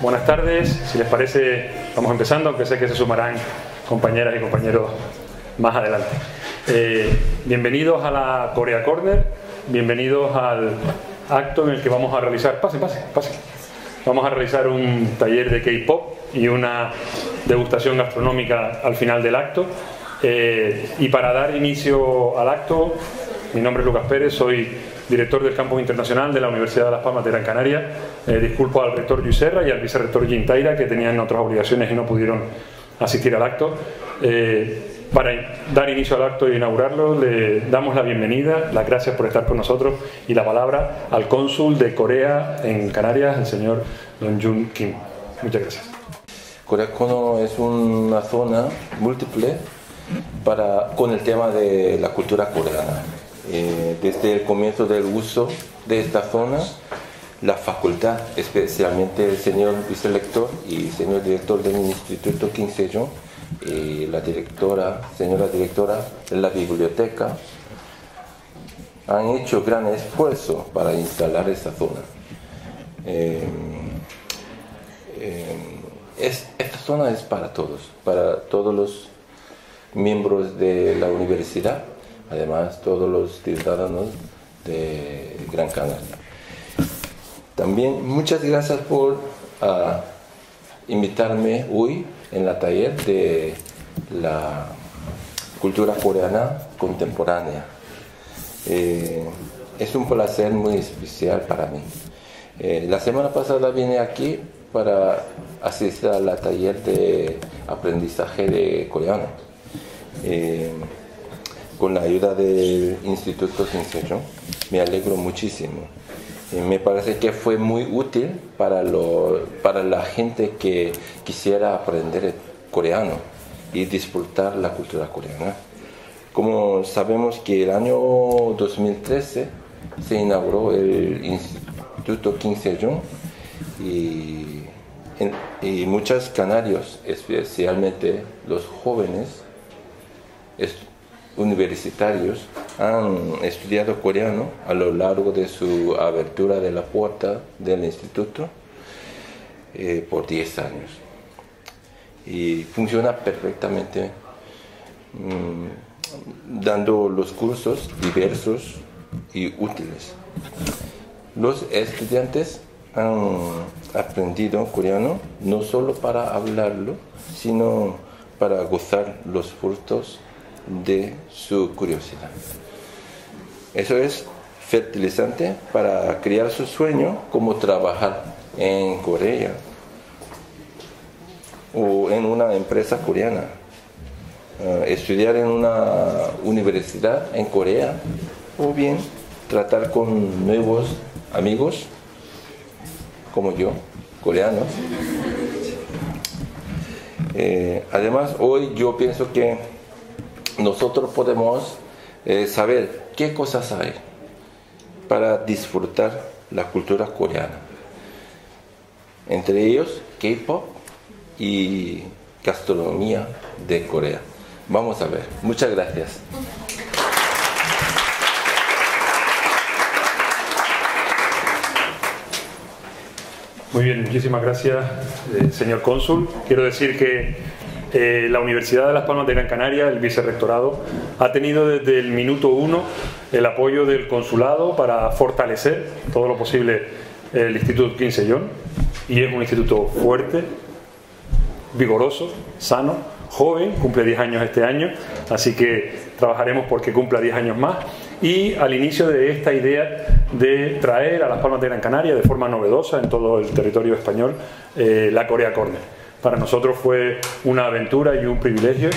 buenas tardes. Si les parece, vamos empezando, aunque sé que se sumarán compañeras y compañeros más adelante. Eh, bienvenidos a la Corea Corner, bienvenidos al acto en el que vamos a realizar, pase, pase, pase. Vamos a realizar un taller de K-pop y una degustación gastronómica al final del acto. Eh, y para dar inicio al acto, mi nombre es Lucas Pérez, soy director del campus internacional de la Universidad de Las Palmas de Gran Canaria. Eh, disculpo al rector Luis y al vicerrector Gintaira que tenían otras obligaciones y no pudieron asistir al acto. Eh, para dar inicio al acto e inaugurarlo, le damos la bienvenida, las gracias por estar con nosotros y la palabra al cónsul de Corea en Canarias, el señor Don Jun Kim. Muchas gracias. Corea es una zona múltiple para, con el tema de la cultura coreana. Eh, desde el comienzo del uso de esta zona, la facultad, especialmente el señor vicelector y señor director del Instituto Se-jong, y la directora, señora directora de la biblioteca, han hecho gran esfuerzo para instalar esta zona. Eh, eh, esta zona es para todos, para todos los miembros de la universidad, además todos los ciudadanos de Gran Canaria. También muchas gracias por ah, invitarme hoy en la taller de la cultura coreana contemporánea. Eh, es un placer muy especial para mí. Eh, la semana pasada vine aquí para asistir a la taller de aprendizaje de coreano. Eh, con la ayuda del Instituto Sensation. Me alegro muchísimo. me parece que fue muy útil para, lo, para la gente que quisiera aprender coreano y disfrutar la cultura coreana. Como sabemos que el año 2013 se inauguró el Instituto Kim Se-jong y, y muchos canarios, especialmente los jóvenes, universitarios han estudiado coreano a lo largo de su abertura de la puerta del instituto eh, por 10 años. Y funciona perfectamente mm, dando los cursos diversos y útiles. Los estudiantes han aprendido coreano no solo para hablarlo, sino para gozar los frutos de su curiosidad. Eso es fertilizante para criar su sueño como trabajar en Corea o en una empresa coreana, eh, estudiar en una universidad en Corea o bien tratar con nuevos amigos como yo, coreanos. Eh, además, hoy yo pienso que nosotros podemos eh, saber qué cosas hay para disfrutar la cultura coreana. Entre ellos, K-pop y gastronomía de Corea. Vamos a ver. Muchas gracias. Muy bien, muchísimas gracias, eh, señor cónsul. Quiero decir que eh, la Universidad de Las Palmas de Gran Canaria, el vicerrectorado, ha tenido desde el minuto uno el apoyo del consulado para fortalecer todo lo posible el Instituto Quincellón y es un instituto fuerte, vigoroso, sano, joven, cumple 10 años este año, así que trabajaremos porque cumpla 10 años más y al inicio de esta idea de traer a Las Palmas de Gran Canaria de forma novedosa en todo el territorio español eh, la Corea Corner. Para nosotros fue una aventura y un privilegio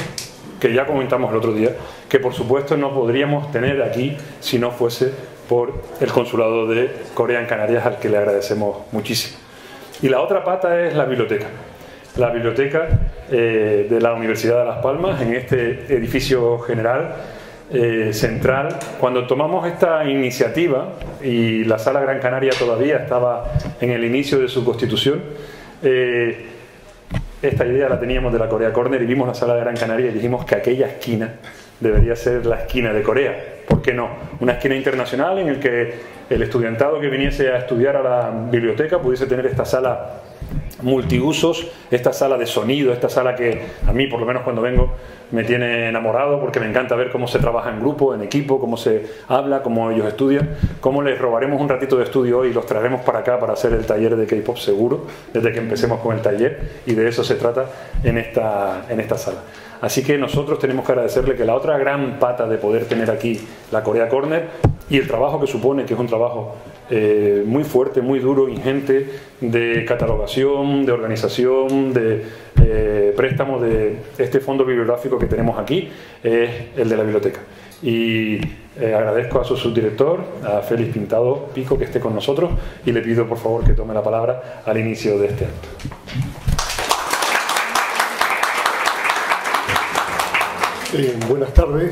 que ya comentamos el otro día, que por supuesto no podríamos tener aquí si no fuese por el consulado de Corea en Canarias al que le agradecemos muchísimo. Y la otra pata es la biblioteca. La biblioteca eh, de la Universidad de Las Palmas, en este edificio general eh, central, cuando tomamos esta iniciativa y la Sala Gran Canaria todavía estaba en el inicio de su constitución, eh, esta idea la teníamos de la Corea Corner y vimos la sala de Gran Canaria y dijimos que aquella esquina debería ser la esquina de Corea. ¿Por qué no? Una esquina internacional en la que el estudiantado que viniese a estudiar a la biblioteca pudiese tener esta sala multiusos, esta sala de sonido, esta sala que a mí, por lo menos cuando vengo, me tiene enamorado porque me encanta ver cómo se trabaja en grupo, en equipo, cómo se habla, cómo ellos estudian, cómo les robaremos un ratito de estudio hoy y los traeremos para acá para hacer el taller de K-Pop seguro, desde que empecemos con el taller, y de eso se trata en esta, en esta sala. Así que nosotros tenemos que agradecerle que la otra gran pata de poder tener aquí la Corea Corner y el trabajo que supone, que es un trabajo eh, muy fuerte, muy duro, ingente, de catalogación, de organización, de eh, préstamo de este fondo bibliográfico que tenemos aquí, es el de la biblioteca. Y eh, agradezco a su subdirector, a Félix Pintado Pico, que esté con nosotros y le pido por favor que tome la palabra al inicio de este acto. buenas tardes.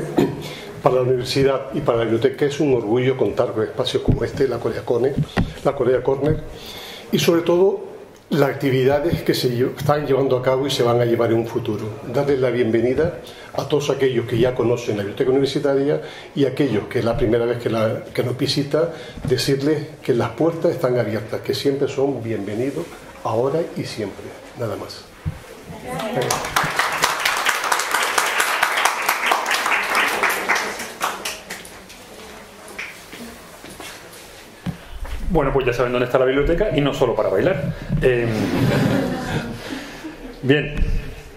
Para la universidad y para la biblioteca es un orgullo contar con espacios como este, la Corea Corner, la Corea Corner y sobre todo las actividades que se están llevando a cabo y se van a llevar en un futuro. Darles la bienvenida a todos aquellos que ya conocen la biblioteca universitaria y aquellos que es la primera vez que, la, que nos visita, decirles que las puertas están abiertas, que siempre son bienvenidos ahora y siempre. Nada más. Bueno, pues ya saben dónde está la biblioteca y no solo para bailar. Eh, bien,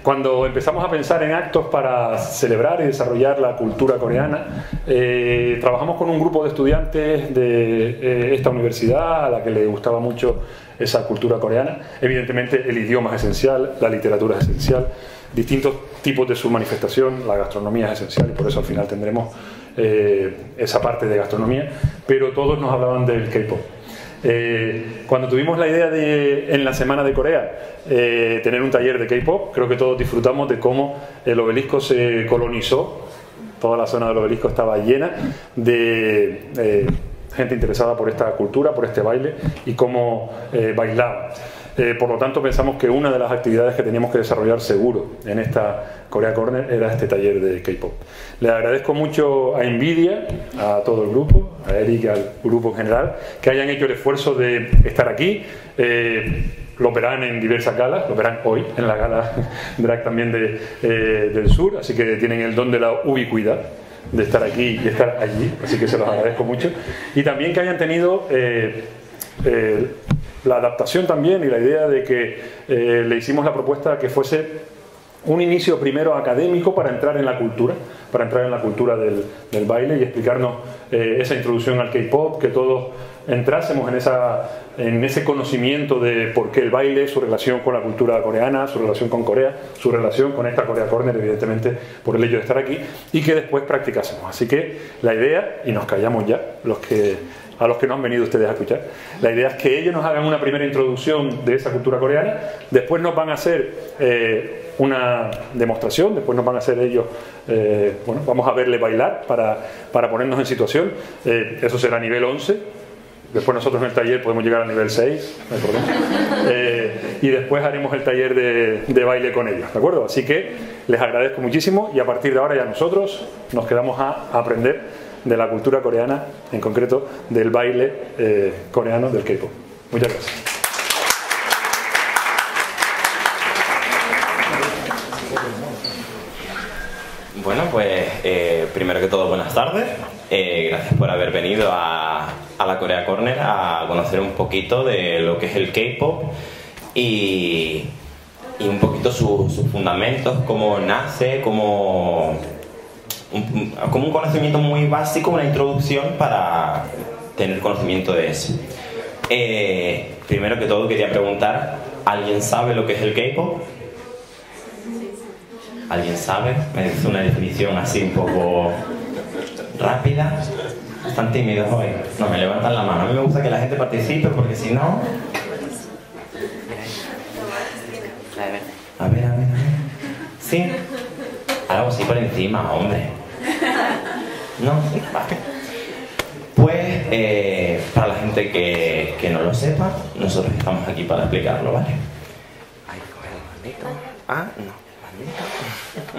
cuando empezamos a pensar en actos para celebrar y desarrollar la cultura coreana, eh, trabajamos con un grupo de estudiantes de eh, esta universidad a la que le gustaba mucho esa cultura coreana. Evidentemente el idioma es esencial, la literatura es esencial, distintos tipos de su manifestación, la gastronomía es esencial y por eso al final tendremos esa parte de gastronomía, pero todos nos hablaban del K-pop. Eh, cuando tuvimos la idea de, en la Semana de Corea, eh, tener un taller de K-pop, creo que todos disfrutamos de cómo el obelisco se colonizó, toda la zona del obelisco estaba llena de eh, gente interesada por esta cultura, por este baile y cómo bailaban. Eh, por lo tanto, pensamos que una de las actividades que teníamos que desarrollar seguro en esta Corea Corner era este taller de K-pop. Le agradezco mucho a Nvidia, a todo el grupo, a Eric al grupo en general, que hayan hecho el esfuerzo de estar aquí. Eh, lo verán en diversas galas, lo verán hoy en la gala drag también de, eh, del sur, así que tienen el don de la ubicuidad de estar aquí y estar allí, así que se los agradezco mucho. Y también que hayan tenido la adaptación también y la idea de que eh, le hicimos la propuesta que fuese un inicio primero académico para entrar en la cultura, para entrar en la cultura del, baile y explicarnos eh, esa introducción al K-pop, que todos entrásemos en, esa, en ese conocimiento de por qué el baile, su relación con la cultura coreana, su relación con Corea, su relación con esta Corea Corner, evidentemente, por el hecho de estar aquí, y que después practicásemos. Así que la idea, y nos callamos ya, los que a los que no han venido ustedes a escuchar. La idea es que ellos nos hagan una primera introducción de esa cultura coreana, después nos van a hacer eh, una demostración, después nos van a hacer ellos, eh, bueno, vamos a verle bailar para, para ponernos en situación, eh, eso será nivel 11. Después nosotros en el taller podemos llegar a nivel 6, no hay y después haremos el taller de, de baile con ellos, ¿de acuerdo? Así que les agradezco muchísimo y a partir de ahora ya nosotros nos quedamos a aprender de la cultura coreana, en concreto del baile eh, coreano del K-pop. Muchas gracias. Bueno, pues eh, primero que todo, buenas tardes. Eh, gracias por haber venido a, la Corea Corner a conocer un poquito de lo que es el K-pop y, y, un poquito sus fundamentos, cómo nace, cómo como un conocimiento muy básico, una introducción para tener conocimiento de eso. Eh, primero que todo quería preguntar, ¿alguien sabe lo que es el K-pop? ¿Alguien sabe? Me dice una definición así un poco rápida. Están tímidos hoy. No, me levantan la mano. A mí me gusta que la gente participe porque si no... A ver, a ver, a ver. ¿Sí? Algo así por encima, hombre. ¿No? Vale. Pues, eh, para la gente que, que, no lo sepa, nosotros estamos aquí para explicarlo, ¿vale? Hay que coger el maldito. Ah, no, maldito.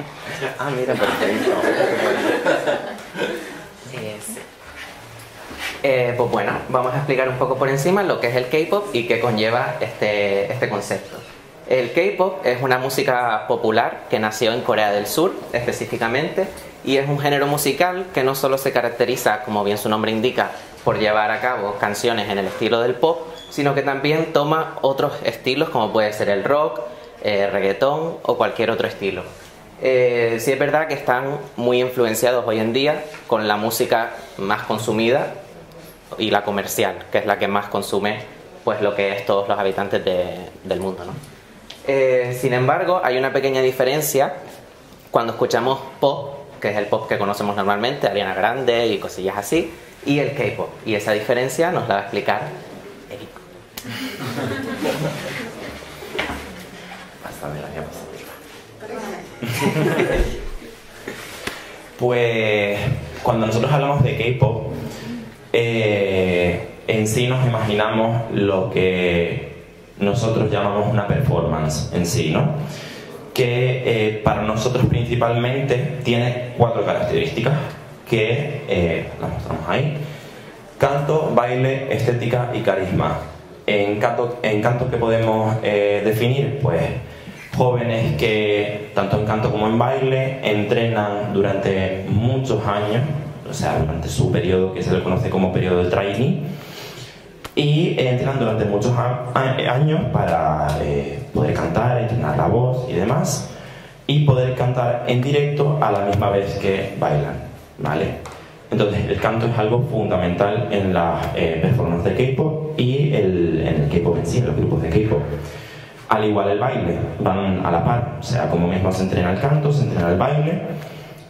Ah, mira, perfecto. Eh, pues bueno, vamos a explicar un poco por encima lo que es el K-pop y qué conlleva este, este concepto. El K-pop es una música popular que nació en Corea del Sur específicamente y es un género musical que no solo se caracteriza, como bien su nombre indica, por llevar a cabo canciones en el estilo del pop, sino que también toma otros estilos como puede ser el rock, eh, reggaetón o cualquier otro estilo. Eh, sí es verdad que están muy influenciados hoy en día con la música más consumida y la comercial, que es la que más consume pues lo que es todos los habitantes del mundo. Eh, sin embargo, hay una pequeña diferencia cuando escuchamos pop, que es el pop que conocemos normalmente, Ariana Grande y cosillas así, y el K-pop. Y esa diferencia nos la va a explicar Eric. pues cuando nosotros hablamos de K-pop, eh, en sí nos imaginamos lo que nosotros llamamos una performance en sí, ¿no? Que eh, para nosotros principalmente tiene cuatro características que eh, las mostramos ahí. Canto, baile, estética y carisma. En canto, en canto que podemos definir, pues jóvenes que, tanto en canto como en baile, entrenan durante muchos años, o sea, durante su periodo que se le conoce como periodo de trainee, y entrenan durante muchos años para eh, poder cantar, entrenar la voz y demás, y poder cantar en directo a la misma vez que bailan, ¿vale? Entonces, el canto es algo fundamental en la eh, performance de K-pop y el, en el K-pop en sí, en los grupos de K-pop. Al igual el baile, van a la par, o sea, como mismo se entrena el canto, se entrena el baile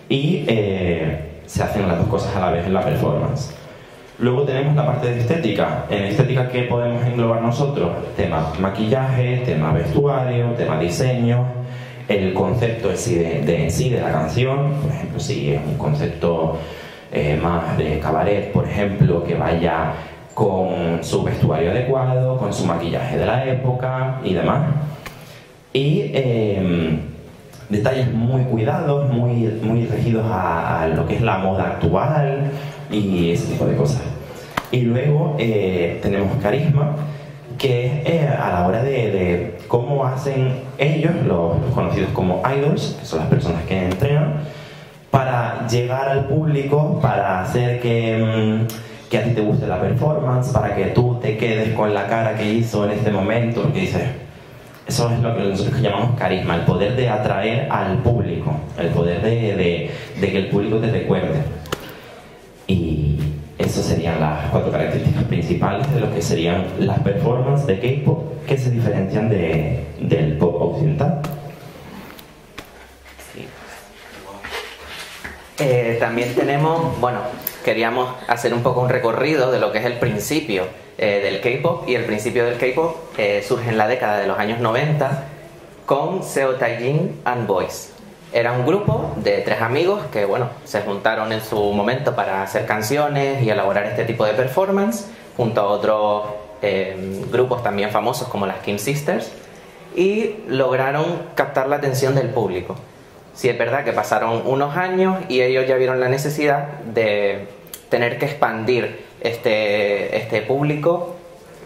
y eh, se hacen las dos cosas a la vez en la performance. Luego tenemos la parte de estética. En estética, ¿qué podemos englobar nosotros? Tema maquillaje, tema vestuario, tema diseño, el concepto de, de, sí de la canción. Por ejemplo, si es un concepto eh, más de cabaret, por ejemplo, que vaya con su vestuario adecuado, con su maquillaje de la época y demás. Y em, detalles muy cuidados, muy, muy regidos a, lo que es la moda actual y ese tipo de cosas. Y luego eh, tenemos carisma, que es eh, a la hora de, cómo hacen ellos, los, conocidos como idols, que son las personas que entrenan, para llegar al público, para hacer que em, que a ti te guste la performance, para que tú te quedes con la cara que hizo en este momento, que dices, eso es lo que nosotros llamamos carisma, el poder de atraer al público, el poder de, de, que el público te recuerde. Esas serían las cuatro características principales de lo que serían las performances de K-pop que se diferencian de, del pop occidental. Eh, también tenemos, bueno, queríamos hacer un poco un recorrido de lo que es el principio eh, del K-pop y el principio del K-pop eh, surge en la década de los años 90 con Seo Taijin and Boys. Era un grupo de tres amigos que bueno, se juntaron en su momento para hacer canciones y elaborar este tipo de performance junto a otros eh, grupos también famosos como las Kim Sisters y lograron captar la atención del público. Si es verdad que pasaron unos años y ellos ya vieron la necesidad de tener que expandir este, este público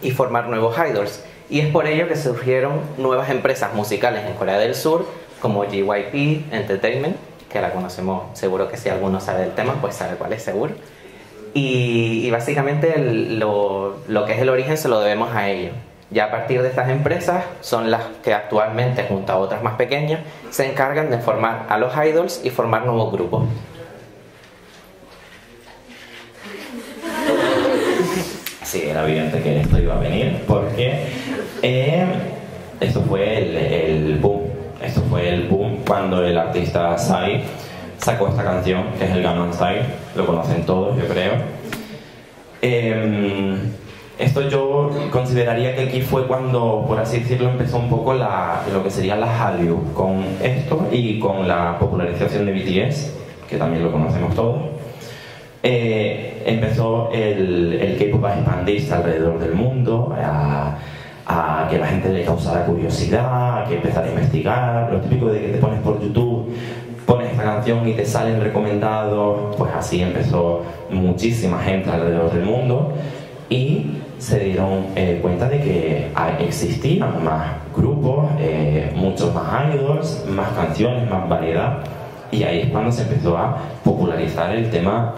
y formar nuevos idols. Y es por ello que surgieron nuevas empresas musicales en Corea del Sur, como JYP Entertainment, que la conocemos, seguro que si alguno sabe del tema, pues sabe cuál es seguro. Y, básicamente lo, lo, que es el origen se lo debemos a ellos. Ya a partir de estas empresas son las que actualmente, junto a otras más pequeñas, se encargan de formar a los idols y formar nuevos grupos. sí, era evidente que esto iba a venir porque eh, esto fue el, boom. Fue el boom cuando el artista Psy sacó esta canción, que es el Gangnam Style. Lo conocen todos, yo creo. Em, esto yo consideraría que aquí fue cuando, por así decirlo, empezó un poco la, lo que sería la Hallyu con esto y con la popularización de BTS, que también lo conocemos todos. Eh, empezó el, el K-pop a expandirse alrededor del mundo, a, que la gente le causara curiosidad, que empezara a investigar, lo típico de que te pones por YouTube pones esta canción y te salen recomendados, pues así empezó muchísima gente alrededor del mundo y se dieron eh, cuenta de que existían más grupos, eh, muchos más idols, más canciones, más variedad y ahí es cuando se empezó a popularizar el tema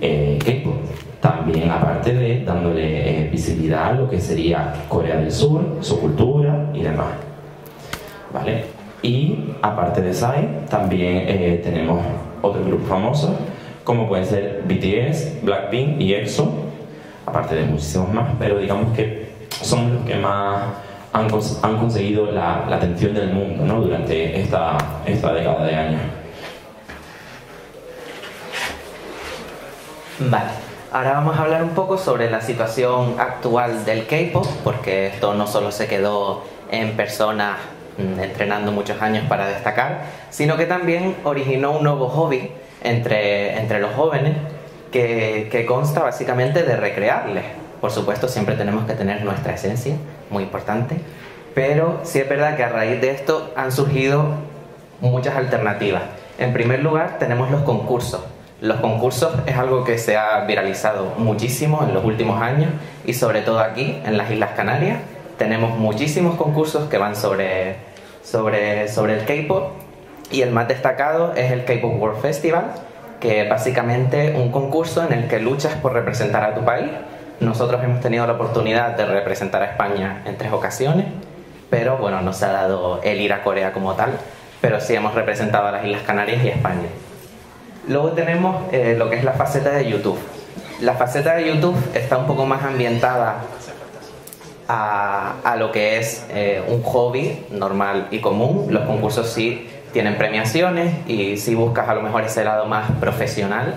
eh, K-pop. También aparte de dándole visibilidad a lo que sería Corea del Sur, su cultura y demás. ¿Vale? Y aparte de Psy, también tenemos otros grupos famosos como pueden ser BTS, Blackpink y EXO, aparte de muchísimos más, pero digamos que son los que más han, conseguido la, la, atención del mundo ¿no? durante esta, esta década de años. Vale, ahora vamos a hablar un poco sobre la situación actual del K-pop, porque esto no solo se quedó en personas entrenando muchos años para destacar, sino que también originó un nuevo hobby entre, entre los jóvenes que, consta básicamente de recrearles. Por supuesto, siempre tenemos que tener nuestra esencia, muy importante, pero sí es verdad que a raíz de esto han surgido muchas alternativas. En primer lugar, tenemos los concursos. Los concursos es algo que se ha viralizado muchísimo en los últimos años y sobre todo aquí, en las Islas Canarias, tenemos muchísimos concursos que van sobre, sobre, sobre el K-Pop y el más destacado es el K-Pop World Festival, que es básicamente un concurso en el que luchas por representar a tu país. Nosotros hemos tenido la oportunidad de representar a España en tres ocasiones, pero bueno, no se ha dado el ir a Corea como tal, pero sí hemos representado a las Islas Canarias y a España. Luego tenemos eh, lo que es la faceta de YouTube. La faceta de YouTube está un poco más ambientada a, lo que es eh, un hobby normal y común. Los concursos sí tienen premiaciones y si buscas a lo mejor ese lado más profesional.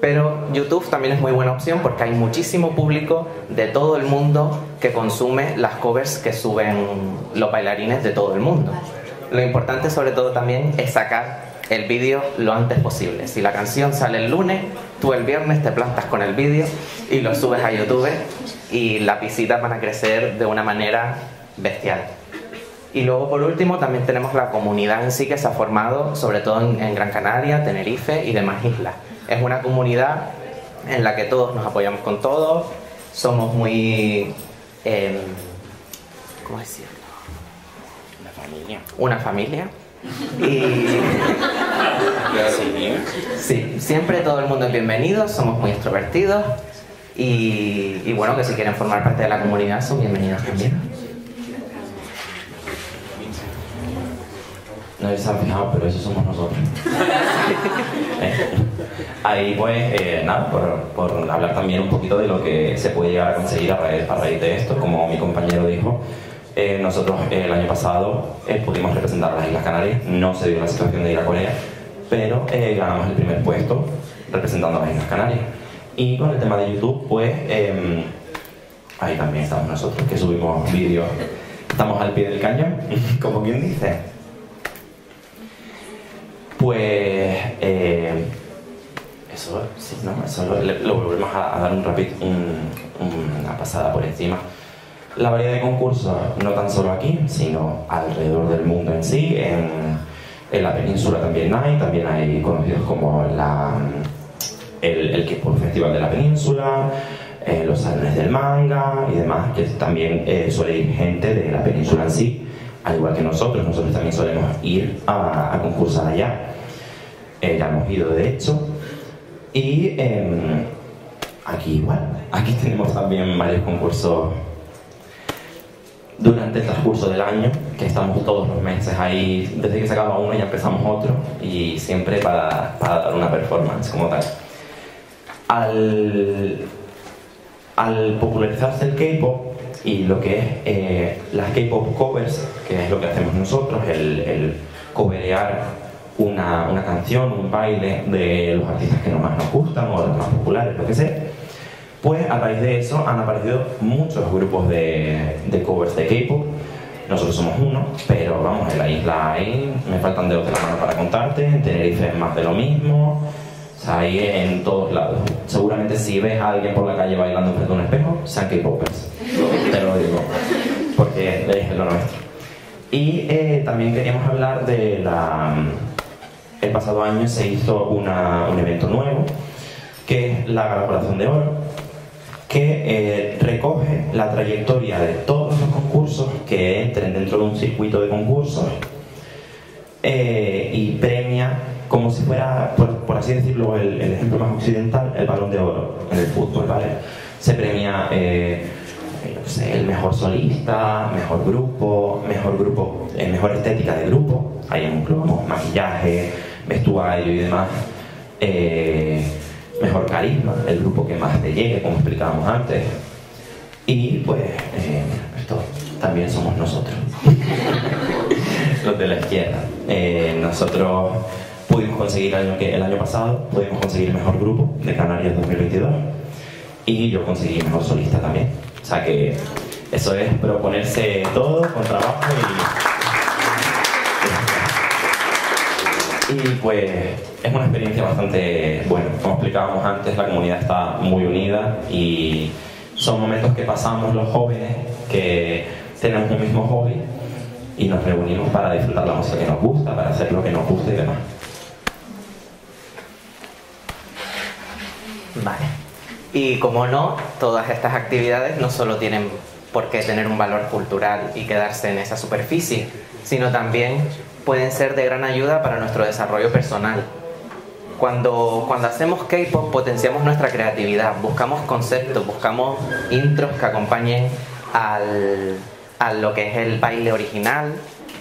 Pero YouTube también es muy buena opción porque hay muchísimo público de todo el mundo que consume las covers que suben los bailarines de todo el mundo. Lo importante sobre todo también es sacar el vídeo lo antes posible. Si la canción sale el lunes, tú el viernes te plantas con el vídeo y lo subes a YouTube y las visitas van a crecer de una manera bestial. Y luego, por último, también tenemos la comunidad en sí que se ha formado, sobre todo en, Gran Canaria, Tenerife y demás islas. Es una comunidad en la que todos nos apoyamos con todos, somos muy... Eh, ¿Cómo decirlo? Una familia. Una familia. Y... sí, siempre todo el mundo es bienvenido, somos muy extrovertidos y, y bueno, que si quieren formar parte de la comunidad son bienvenidos también. No se han fijado, pero eso somos nosotros. ¿Eh? Ahí pues, eh, nada, por, hablar también un poquito de lo que se puede llegar a conseguir a raíz, de esto, como mi compañero dijo, eh, nosotros el año pasado pudimos representar a las Islas Canarias, no se dio la situación de ir a Corea, pero ganamos el primer puesto representando a las Islas Canarias. Y con el tema de YouTube, pues em, ahí también estamos nosotros, que subimos vídeos, estamos al pie del cañón, como quien dice pues eh, eso, sí, ¿no? eso lo, volvemos a, dar un rapid, una pasada por encima. La variedad de concursos, no tan solo aquí, sino alrededor del mundo en sí, en la península también hay, también hay conocidos como la, el, el K-Pop Festival de la Península, eh, los salones del manga y demás, que también eh, suele ir gente de la península en sí, al igual que nosotros, nosotros también solemos ir a, a concursar allá. Eh, ya hemos ido de hecho. Y em, aquí igual, aquí tenemos también varios concursos durante el transcurso del año, que estamos todos los meses ahí, desde que se acaba uno ya empezamos otro, y siempre para, para dar una performance como tal. Al, popularizarse el K-pop y lo que es eh, las K-pop covers, que es lo que hacemos nosotros, el, el coverear una, una, canción, un baile de los artistas que más nos gustan o los más populares, lo que sea, pues a raíz de eso han aparecido muchos grupos de, covers de K-pop. Nosotros somos uno, pero vamos, en la isla hay, me faltan dedos de la mano para contarte, en Tenerife es más de lo mismo, o en todos lados. Seguramente si ves a alguien por la calle bailando frente a un espejo, sean K-popers, te lo digo, porque es lo nuestro. Y eh, también queríamos hablar de la el pasado año se hizo un evento nuevo, que es la Gala de Oro, que eh, recoge la trayectoria de todos los concursos que entren dentro de un circuito de concursos eh, y premia como si fuera, por, así decirlo, el, ejemplo más occidental, el balón de oro en el fútbol, ¿vale? Se premia eh, el mejor solista, mejor grupo, mejor grupo, mejor estética de grupo, ahí incluimos maquillaje, vestuario y demás. mejor carisma, el grupo que más te llegue, como explicábamos antes. Y pues esto también somos nosotros, los de la izquierda. Eh, nosotros pudimos conseguir el año, que, el año pasado, pudimos conseguir mejor grupo de Canarias 2022 y yo conseguí mejor solista también. O sea que eso es proponerse todo con trabajo y, y pues es una experiencia bastante buena. Como explicábamos antes, la comunidad está muy unida y son momentos que pasamos los jóvenes que tenemos un mismo hobby y nos reunimos para disfrutar la música que nos gusta, para hacer lo que nos gusta y demás. Vale. Y como no, todas estas actividades no solo tienen por qué tener un valor cultural y quedarse en esa superficie, sino también pueden ser de gran ayuda para nuestro desarrollo personal. Cuando, cuando hacemos K-pop potenciamos nuestra creatividad, buscamos conceptos, buscamos intros que acompañen al, a lo que es el baile original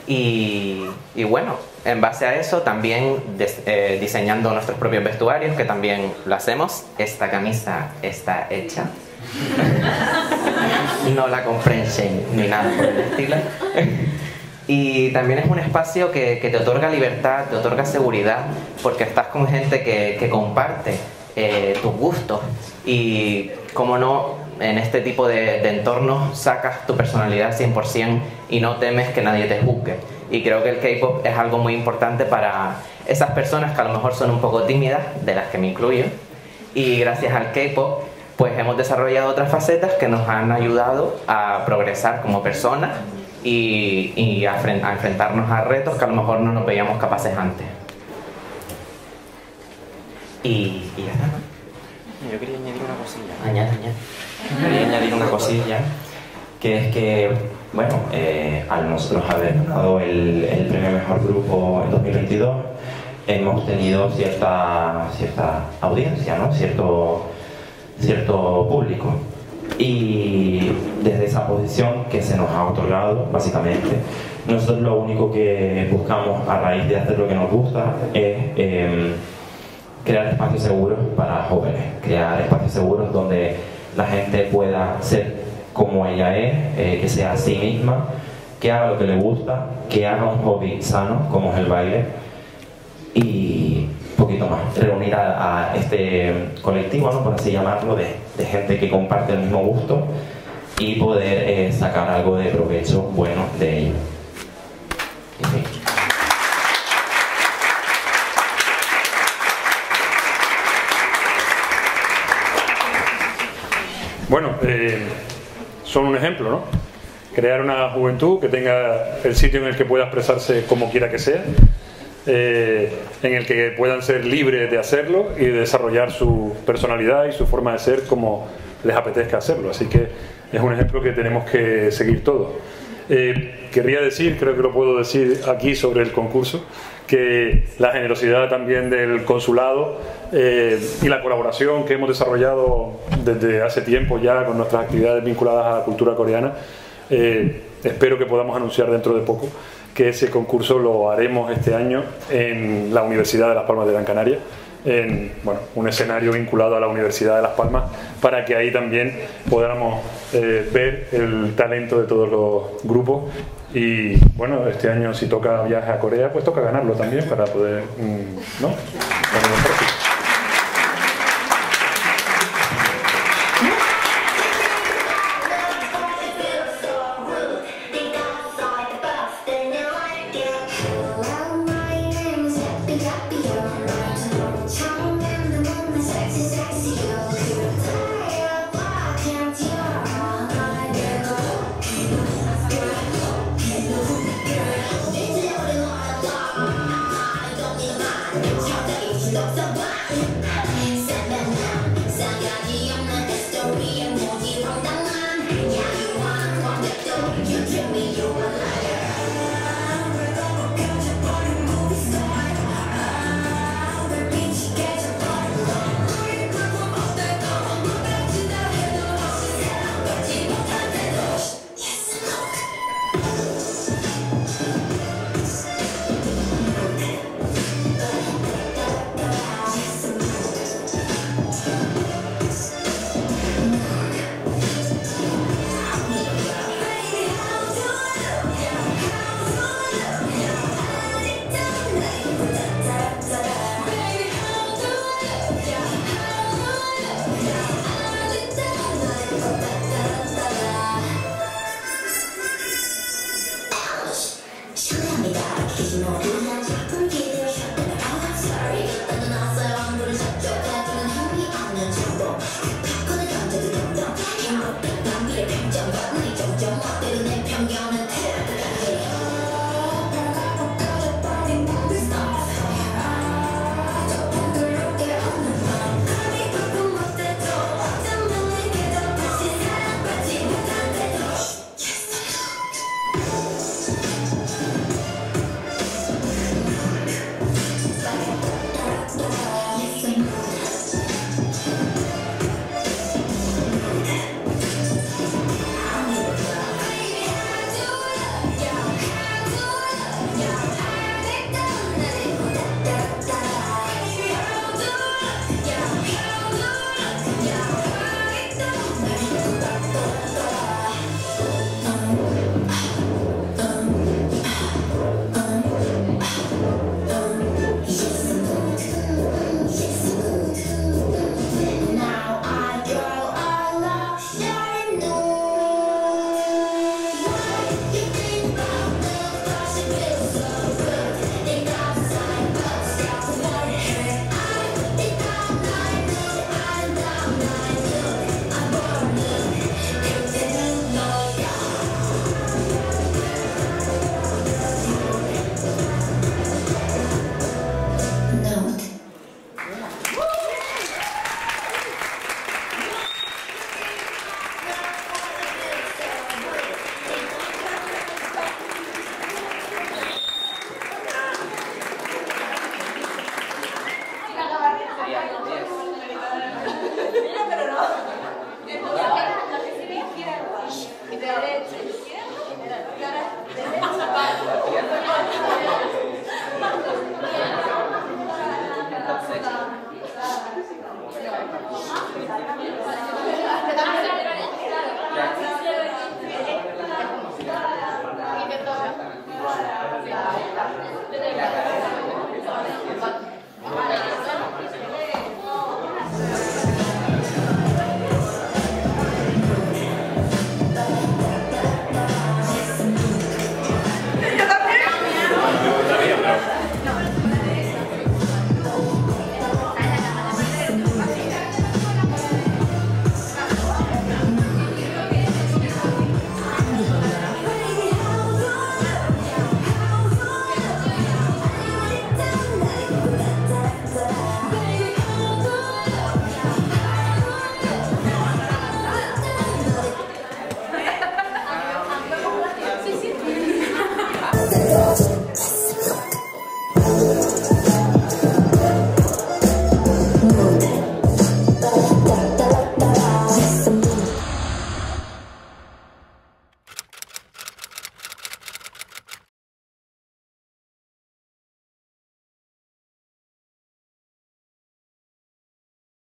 y, bueno, en base a eso también eh, diseñando nuestros propios vestuarios, que también lo hacemos. Esta camisa está hecha. no la compré ni nada por el estilo. y también es un espacio que, te otorga libertad, te otorga seguridad, porque estás con gente que, comparte eh, tus gustos y, como no, en este tipo de, entornos sacas tu personalidad 100% y no temes que nadie te juzgue. Y creo que el K-pop es algo muy importante para esas personas que a lo mejor son un poco tímidas, de las que me incluyo. Y gracias al K-pop, pues hemos desarrollado otras facetas que nos han ayudado a progresar como personas y, a, enfrentarnos a retos que a lo mejor no nos veíamos capaces antes. Y, ya está. Yo quería añadir una cosilla. Añade, añade quería añadir una cosilla, que es que, bueno, eh, al nosotros haber ganado el, el premio Mejor Grupo en 2022, hemos tenido cierta, cierta audiencia, ¿no? cierto, cierto público. Y desde esa posición que se nos ha otorgado, básicamente, nosotros lo único que buscamos a raíz de hacer lo que nos gusta es em, crear espacios seguros para jóvenes, crear espacios seguros donde la gente pueda ser como ella es, eh, que sea a sí misma, que haga lo que le gusta, que haga un hobby sano como es el baile y poquito más, reunir a, este colectivo, ¿no? por así llamarlo, de, gente que comparte el mismo gusto y poder eh, sacar algo de provecho bueno de ello. Bueno, eh, son un ejemplo, ¿no? Crear una juventud que tenga el sitio en el que pueda expresarse como quiera que sea, eh, en el que puedan ser libres de hacerlo y de desarrollar su personalidad y su forma de ser como les apetezca hacerlo. Así que es un ejemplo que tenemos que seguir todos. Eh, querría decir, creo que lo puedo decir aquí sobre el concurso, que la generosidad también del consulado eh, y la colaboración que hemos desarrollado desde hace tiempo ya con nuestras actividades vinculadas a la cultura coreana, eh, espero que podamos anunciar dentro de poco que ese concurso lo haremos este año en la Universidad de Las Palmas de Gran Canaria en bueno, un escenario vinculado a la Universidad de Las Palmas para que ahí también podamos eh, ver el talento de todos los grupos y bueno, este año si toca viaje a Corea pues toca ganarlo también para poder, mm, ¿no?